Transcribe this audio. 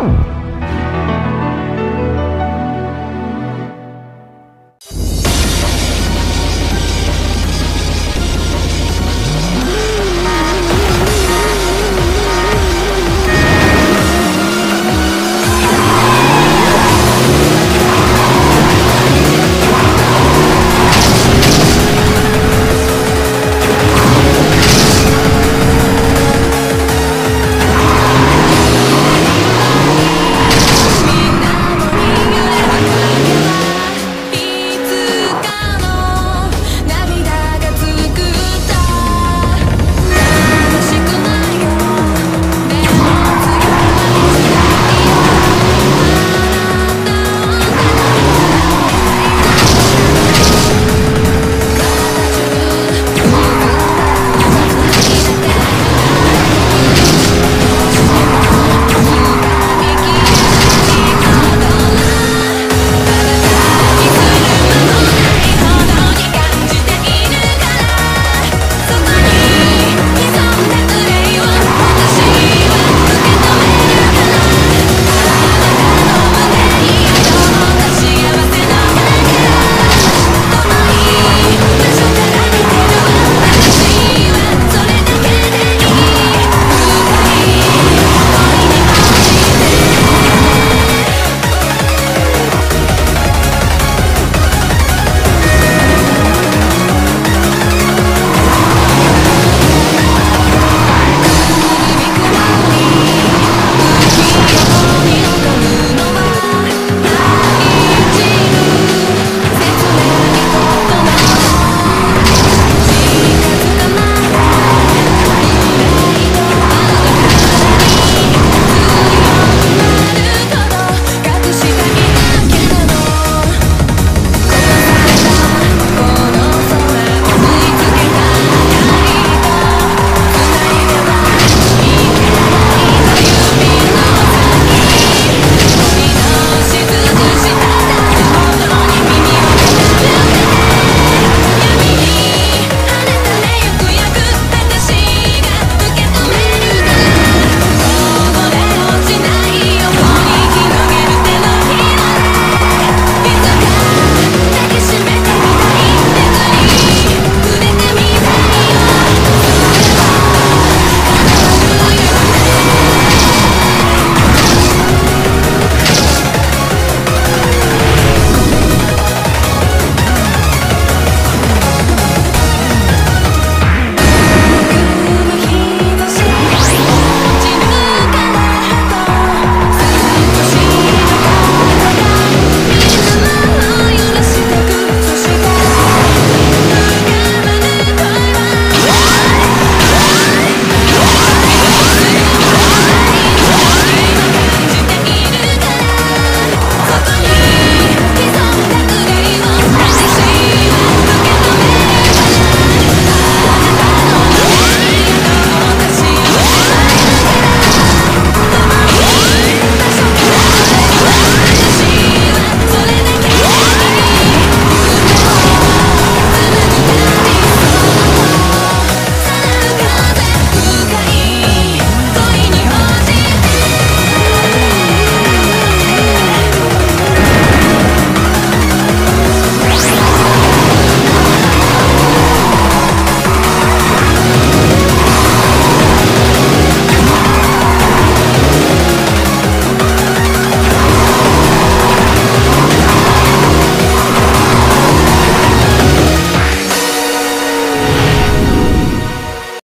you